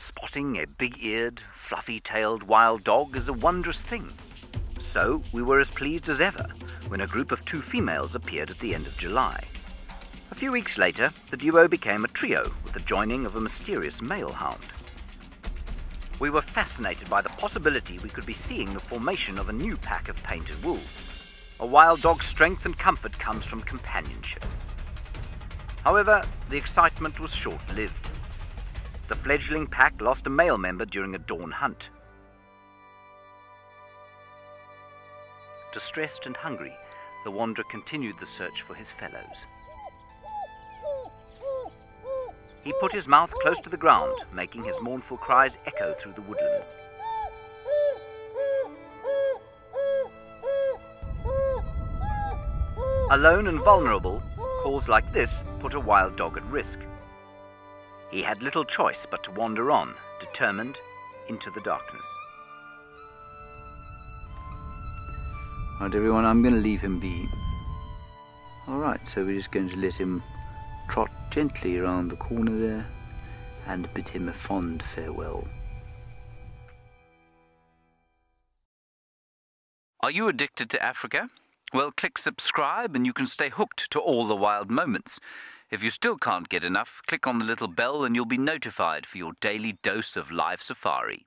Spotting a big eared, fluffy tailed wild dog is a wondrous thing. So we were as pleased as ever when a group of two females appeared at the end of July. A few weeks later, the duo became a trio with the joining of a mysterious male hound. We were fascinated by the possibility we could be seeing the formation of a new pack of painted wolves. A wild dog's strength and comfort comes from companionship. However, the excitement was short lived. The fledgling pack lost a male member during a dawn hunt. Distressed and hungry, the wanderer continued the search for his fellows. He put his mouth close to the ground, making his mournful cries echo through the woodlands. Alone and vulnerable, calls like this put a wild dog at risk. He had little choice but to wander on, determined, into the darkness. Right, everyone, I'm going to leave him be. Alright, so we're just going to let him trot gently around the corner there and bid him a fond farewell. Are you addicted to Africa? Well, click subscribe and you can stay hooked to all the wild moments. If you still can't get enough, click on the little bell and you'll be notified for your daily dose of live safari.